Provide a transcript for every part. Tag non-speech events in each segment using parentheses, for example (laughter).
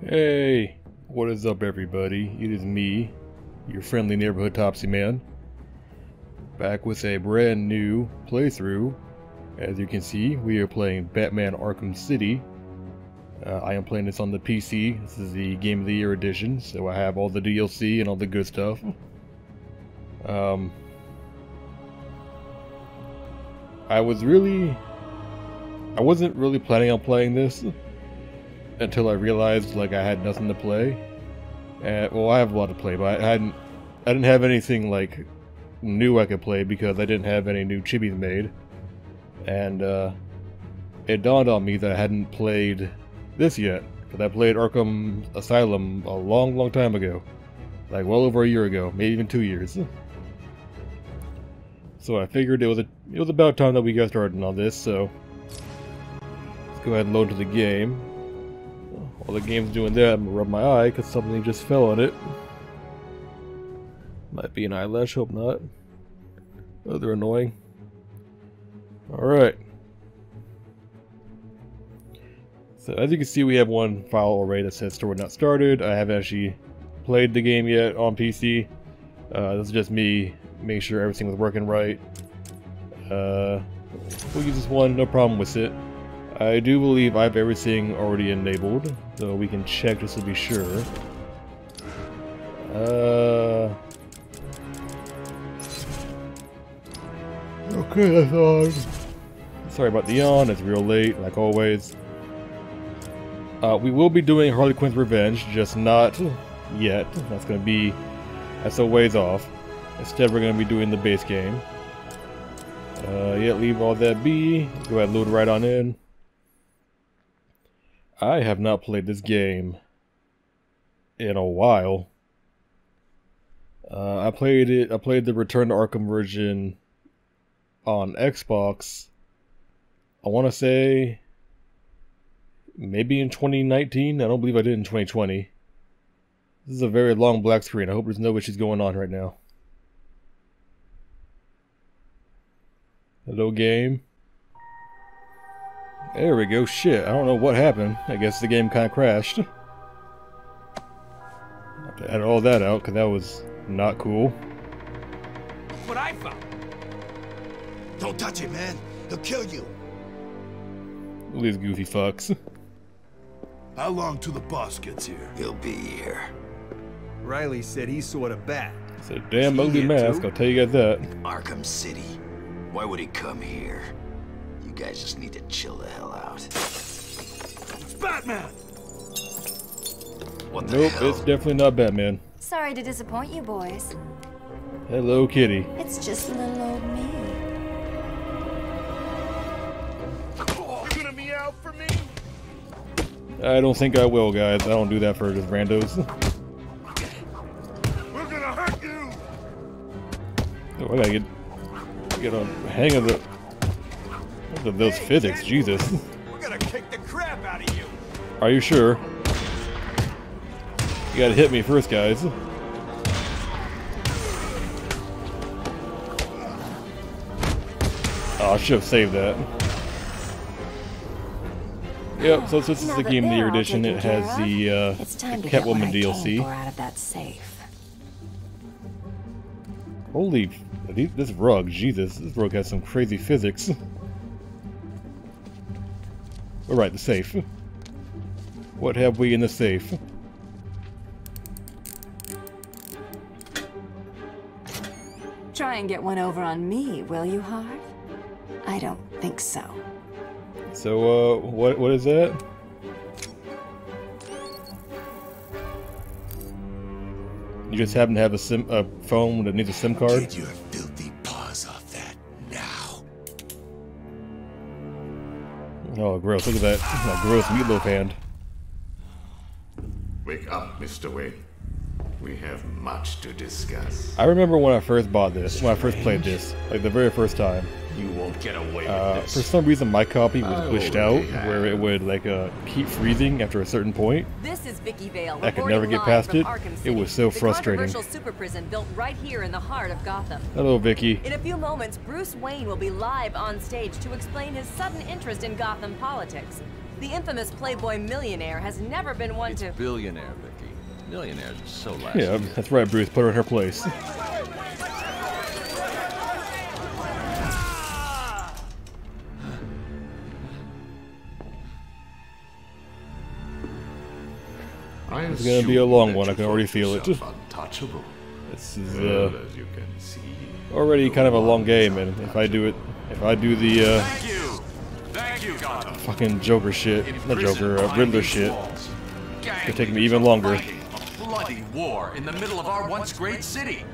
Hey, what is up everybody? It is me, your friendly neighborhood Topsy Man, back with a brand new playthrough. As you can see, we are playing Batman Arkham City. Uh, I am playing this on the PC. This is the Game of the Year edition, so I have all the DLC and all the good stuff. Um, I was really... I wasn't really planning on playing this until I realized like I had nothing to play. And well, I have a lot to play, but I hadn't. I didn't have anything like new I could play because I didn't have any new chibis made. And uh, it dawned on me that I hadn't played this yet because I played Arkham Asylum a long, long time ago, like well over a year ago, maybe even two years. (laughs) So I figured it was a, it was about time that we got started on this. So let's go ahead and load to the game. While the game's doing that, I'm gonna rub my eye because something just fell on it. Might be an eyelash, hope not. Oh, they're annoying. Alright. So as you can see, we have one file already that says store not started. I haven't actually played the game yet on PC. Uh, this is just me making sure everything was working right. Uh, we'll use this one, no problem with it. I do believe I have everything already enabled, so we can check just to be sure. Uh... Okay, that's on. Sorry about the yawn, it's real late, like always. Uh, we will be doing Harley Quinn's Revenge, just not yet. That's gonna be... that's a ways off. Instead, we're gonna be doing the base game. Uh, yeah, leave all that be. Go ahead load right on in. I have not played this game in a while. Uh, I played it. I played the Return to Arkham version on Xbox. I want to say maybe in 2019. I don't believe I did in 2020. This is a very long black screen. I hope there's no issues going on right now. Hello, game. There we go. Shit, I don't know what happened. I guess the game kind of crashed. Have to add all that out, because that was not cool. Look what I found. Don't touch it, man. He'll kill you. All these goofy fucks. How long till the boss gets here? He'll be here. Riley said he saw the bat. It's a damn Is he ugly here mask, too? I'll tell you guys that. Arkham City. Why would he come here? You guys just need to chill the hell out. It's Batman! What the Nope, hell? it's definitely not Batman. Sorry to disappoint you boys. Hello, kitty. It's just little old me. Oh, you gonna meow for me? I don't think I will, guys. I don't do that for just randos. (laughs) We're gonna hurt you! Oh, I gotta get get a hang of the of those physics. Jesus. We're gonna kick the crap out of you. Are you sure? You gotta hit me first, guys. Oh, I should have saved that. Yep, so this is the Game of the Year edition. It has the uh, of, it's time to get what Catwoman DLC. out of that safe. Holy, this rug, Jesus, this rug has some crazy physics. Alright, the safe. What have we in the safe? Try and get one over on me, will you, Harv? I don't think so. So, uh, what what is that? You just happen to have a sim a phone that needs a SIM card? Get your filthy paws off that now. Oh, gross! Look at that, that gross meatloaf hand. Wake up, Mr. Wayne. We have much to discuss. I remember when I first bought this, when I first played this, like the very first time. You won't get away with Uh, this. for some reason, my copy was I glitched out, already where it would like uh, keep freezing after a certain point. This is Vicky Vale. I could never get past it. It was so the frustrating. super prison built right here in the heart of Gotham. Hello, Vicky. In a few moments, Bruce Wayne will be live on stage to explain his sudden interest in Gotham politics. The infamous Playboy millionaire has never been one It's to. billionaire, Vicky. Millionaires are so last. Yeah, that's right, Bruce. Put her in her place. It's gonna be a long one, I can already feel it. yourself Untouchable. This is Well, uh, as you can see, already kind of a long game, and if I do it, if I do the uh, Thank you. Thank you, fucking Joker shit, not Joker, uh, Riddler shit, walls. it'll take me even longer. A bloody war in the middle of our once great city.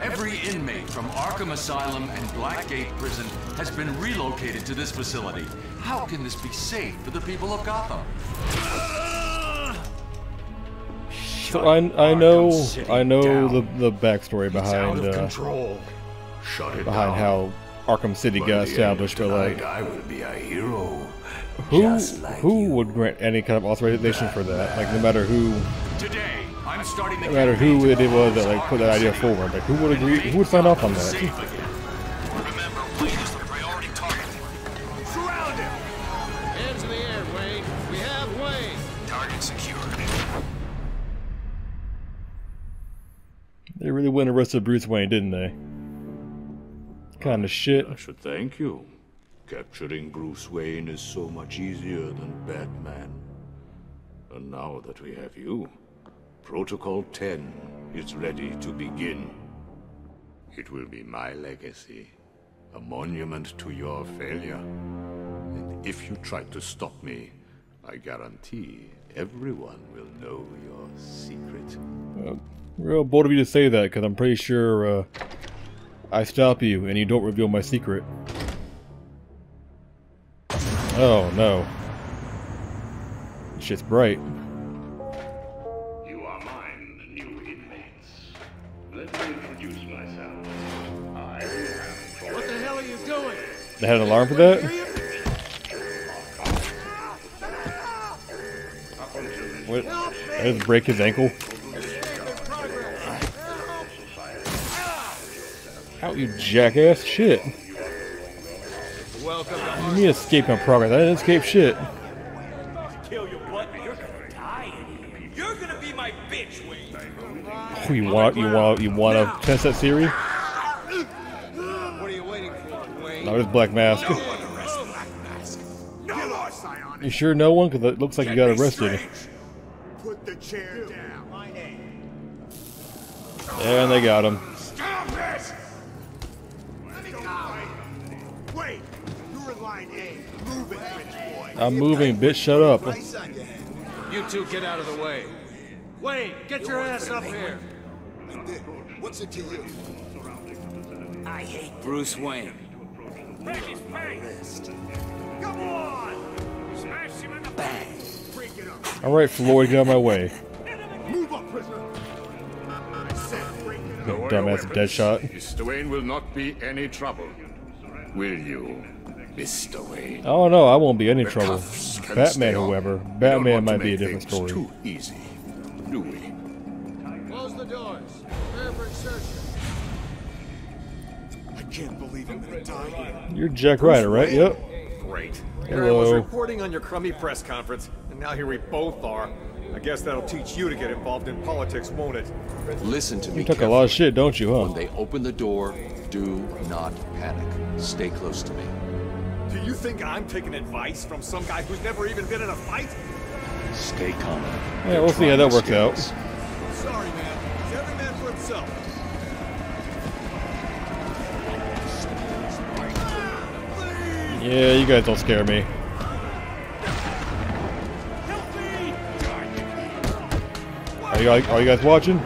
Every inmate from Arkham Asylum and Blackgate Prison has been relocated to this facility. How can this be safe for the people of Gotham? So I I know I know down. the the backstory it's behind of uh, control. Shut it behind down. how Arkham City By got the end of established, but tonight, like I will be a hero. who like who you. would grant any kind of authorization for that? Like no matter who Today, I'm starting the no matter who to it was that like put that idea Arkham forward, like who would agree? Who would sign off on make that? Gotham safe again. Remember, Wayne is the priority target. Surround him! Hands in the air, Wayne. We have Wayne. Target secured. They really went and arrested Bruce Wayne, didn't they? Kind of shit. I should thank you. Capturing Bruce Wayne is so much easier than Batman. And now that we have you, Protocol 10 is ready to begin. It will be my legacy, a monument to your failure. And if you try to stop me, I guarantee everyone will know your secret. Real bold of you to say that, because I'm pretty sure uh, I stop you and you don't reveal my secret. Oh no. Shit's bright. You are mine, new inmates. Let me introduce myself. I am What the hell are you doing? They had an alarm for that? What? Did it break his ankle? How you jackass? Shit. Welcome to escape on progress? I didn't escape shit. my. Oh, you want you want you want to test that theory? What are you waiting for, Wayne? No, it's Black Mask. You sure no one? Because it looks like you got arrested. Put the chair down. My. And they got him. I'm moving, bitch. Shut up. You two get out of the way. Wayne, get your ass up here. What's it to you? I hate Bruce Wayne. Break his face. Come on! Smash him in the bang. Break it up. All right, Floyd, get out of my way. Move up, prisoner. I said break it up. Lower your Dumbass weapons. Deadshot. Mr. Wayne will not be any trouble. Will you, Mr. Wayne? Oh no, I won't be any The trouble. Batman, stay on. whoever. Batman might be a different things story. Too easy, do we? Close the doors. Prepare for insertion. I can't believe I'm gonna die here. You're Jack Ryder, right? Yep. Great. Here I was reporting on your crummy press conference, and now here we both are. I guess that'll teach you to get involved in politics, won't it? Listen to me. You took a lot of shit, don't you, huh? When they open the door, do not panic. Stay close to me. Do you think I'm taking advice from some guy who's never even been in a fight? Stay calm. Yeah, we'll see how that works out. Sorry, man. It's every man for himself. Yeah, you guys don't scare me. Are you, are you guys watching?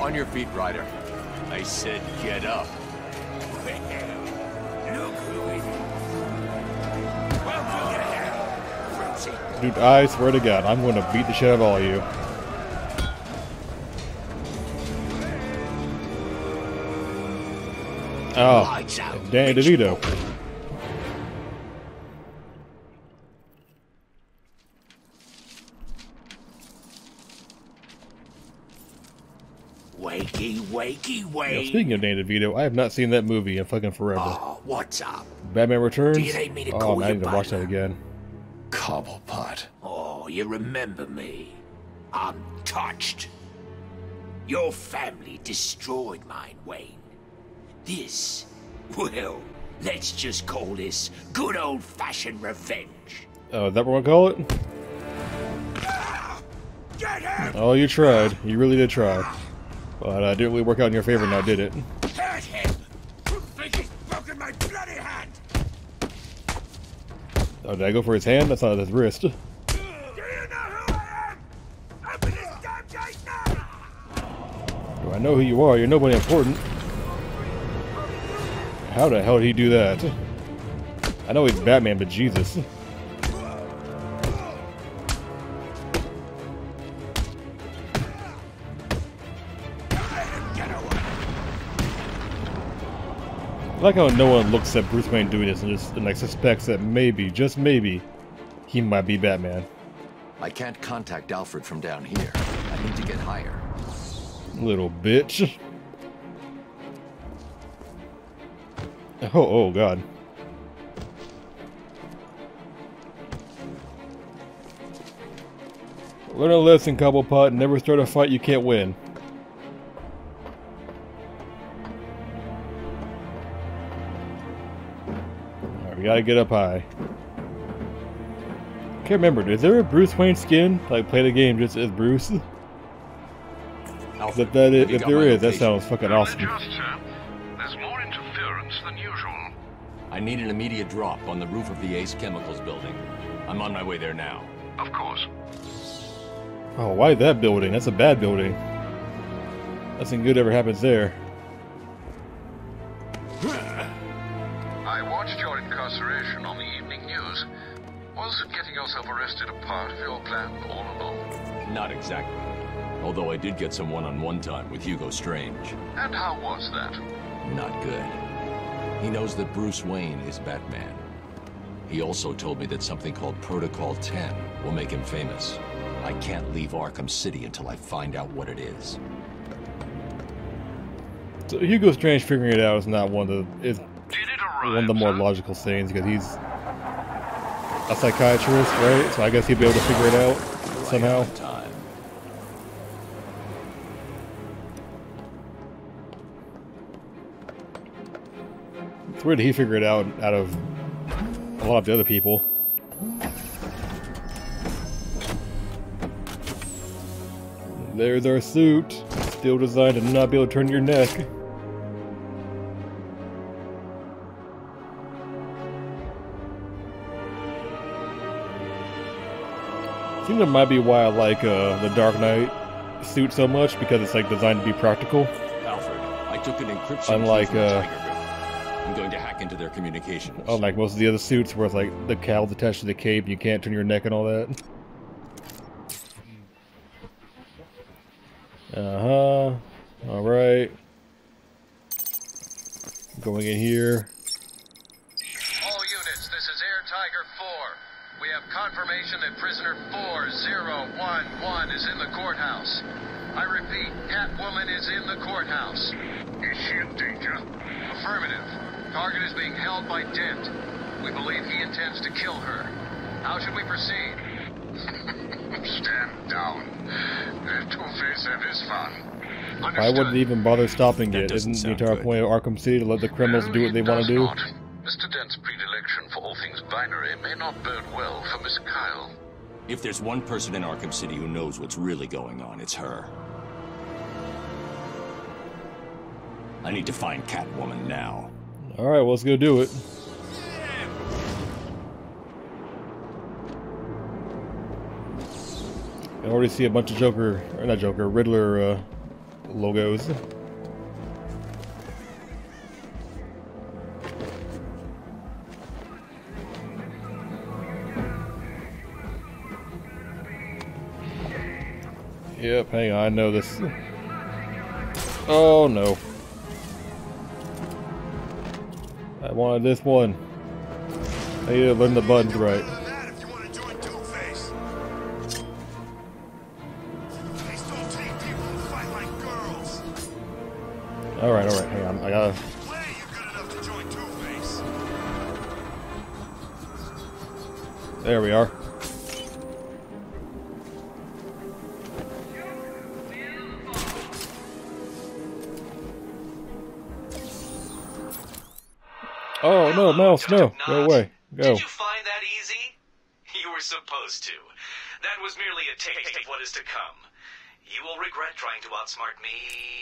On your feet, Ryder. I said get up. Dude, I swear to God, I'm going to beat the shit out of all of you. Oh, Danny DeVito. Wakey, Yeah, wake. speaking of Danny DeVito, I have not seen that movie in fucking forever. Oh, what's up? Batman Returns. Do you need me to oh, call man, I you need to watch that again. Cobblepot. Oh, you remember me? I'm touched. Your family destroyed mine, Wayne. This, well, let's just call this good old-fashioned revenge. Oh, is that what we call it? Ah! Get him! Oh, you tried. You really did try. But uh, didn't really work out in your favor now, did it? Hurt him! You think he's broken my bloody hand? Oh, did I go for his hand? That's not his wrist. Do you know who I am? Open this damn gate now! Do I know who you are? You're nobody important. How the hell did he do that? I know he's Batman, but Jesus. Like how no one looks at Bruce Wayne doing this and just and like suspects that maybe, just maybe, he might be Batman. I can't contact Alfred from down here. I need to get higher. Little bitch. Oh, oh god. Learn a lesson, Cobblepot. Never start a fight you can't win. Gotta get up high. Can't remember, is there a Bruce Wayne skin? Like, play the game just as Bruce? (laughs) Alfred, if that is, if got there that sounds fucking awesome. There's more interference than usual. I need an immediate drop on the roof of the Ace Chemicals building. I'm on my way there now. Of course. Oh, why that building? That's a bad building. Nothing good ever happens there. (laughs) I watched your incarceration on the evening news. Was getting yourself arrested a part of your plan all along? Not exactly. Although I did get some one-on-one time with Hugo Strange. And how was that? Not good. He knows that Bruce Wayne is Batman. He also told me that something called Protocol 10 will make him famous. I can't leave Arkham City until I find out what it is. So Hugo Strange figuring it out is not one of the is one of the more logical things because he's a psychiatrist, right? So I guess he'd be able to figure it out somehow. It's weird he figured it out out of a lot of the other people. There's our suit, still designed to not be able to turn your neck. I think that might be why I like uh, the Dark Knight suit so much because it's like designed to be practical. Alfred, I took an encryption Unlike, uh. I'm going to hack into their communications. Unlike most of the other suits where it's like the cowl's attached to the cape, you can't turn your neck and all that. Uh-huh. Alright. Going in here. All units, this is Air Tiger 4. We have confirmation that prisoner 4011 is in the courthouse. I repeat, Catwoman is in the courthouse. Is she in danger? Affirmative. Target is being held by Dent. We believe he intends to kill her. How should we proceed? (laughs) Stand down. Let Two-Face have his fun. I wouldn't even bother stopping it. doesn't Isn't the sound entire good. point of Arkham City to let the criminals do what they want to do? Not. Mr. Dent's predilection for all things binary may not bode well for Miss Kyle. If there's one person in Arkham City who knows what's really going on, it's her. I need to find Catwoman now. Alright, well, let's go do it. I already see a bunch of Joker, or not Joker, Riddler uh, logos. Yep, hang on, I know this. Oh no. I wanted this one. I need to learn the buttons right. Alright, alright, Oh no, mouse, no, go away, go. Did you find that easy? You were supposed to. That was merely a taste of what is to come. You will regret trying to outsmart me.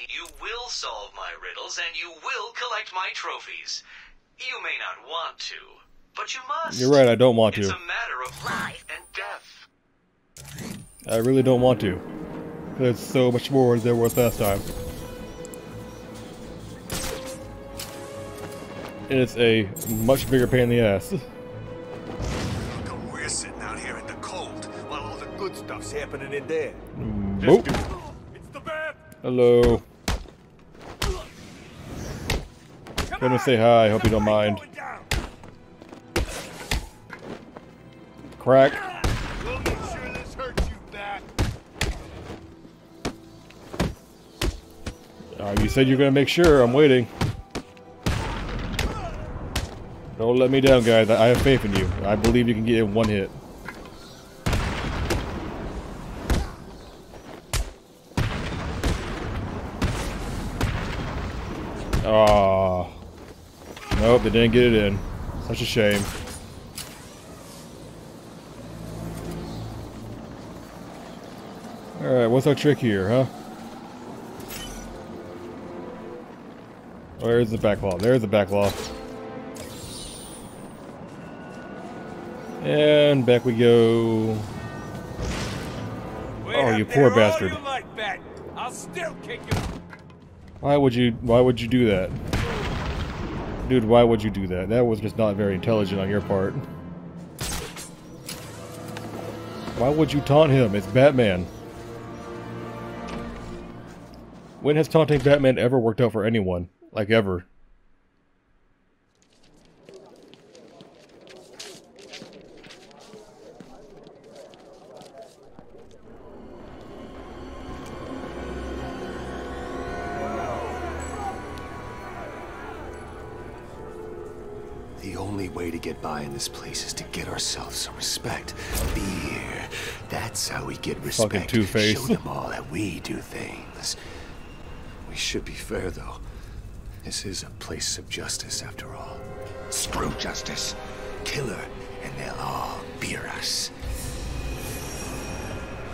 You will solve my riddles, and you will collect my trophies. You may not want to, but you must. You're right, I don't want It's to. a matter of life and death. I really don't want to. There's so much more than there was last time. It's a much bigger pain in the ass. Come, we're sitting out here in the cold while all the good stuff's happening in there. Nope. Hello. Gonna say hi, hope you don't mind. Crack. We'll sure you. Uh, you said you're gonna make sure, I'm waiting. Don't let me down, guys. I have faith in you. I believe you can get in one hit. Ah. Nope, they didn't get it in. Such a shame. Alright, what's our trick here, huh? Where's the back wall? There's the back And back we go. Oh, you poor bastard. Like that, I'll still kick you. Why would you why would you do that? Dude, why would you do that? That was just not very intelligent on your part. Why would you taunt him? It's Batman. When has taunting Batman ever worked out for anyone? Like ever? This place is to get ourselves some respect. Fear. That's how we get respect. Fucking Two-Face. Show them all that we do things. We should be fair, though. This is a place of justice, after all. Screw justice. Kill her, and they'll all fear us.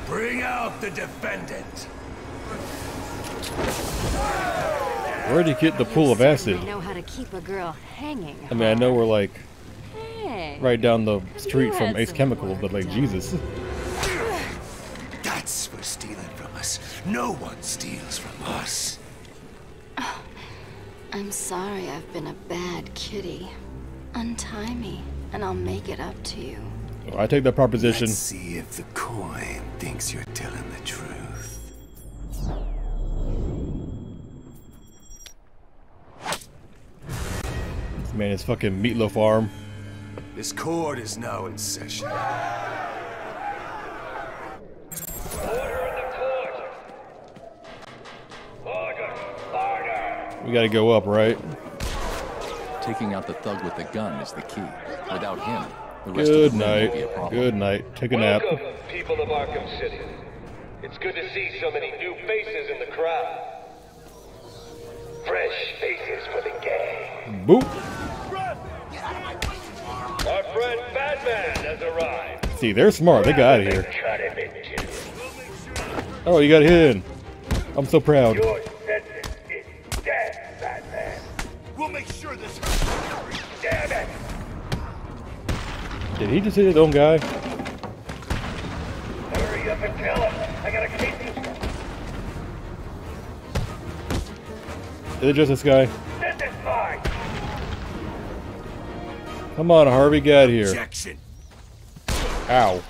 Bring out the defendant. Where'd you get the pool of acid? I know how to keep a girl hanging. I mean, I know we're like Hey. Right down the street from Ace some Chemical, but like Jesus. That's for stealing from us. No one steals from us. Oh, I'm sorry I've been a bad kitty. Untie me, and I'll make it up to you. I take that proposition. Let's see if the coin thinks you're telling the truth. This man is fucking meatloaf arm. This court is now in session. We gotta go up, right? Taking out the thug with the gun is the key. Without him, the rest Good of the men will be a night. problem. Good night. Take a nap. Welcome, people of Arkham City. It's good to see so many new faces in the crowd. Fresh faces for the gang. Boop. Our friend Batman has arrived. See, they're smart. They got out of here. Cut him in two. Oh, you got hit in. I'm so proud. Your sentence is death, Batman. We'll make sure this hurts. Damn it! Did he just hit his own guy? Hurry up and kill him. I gotta keep this Is it just this guy? Come on, Harvey, get here. Ow.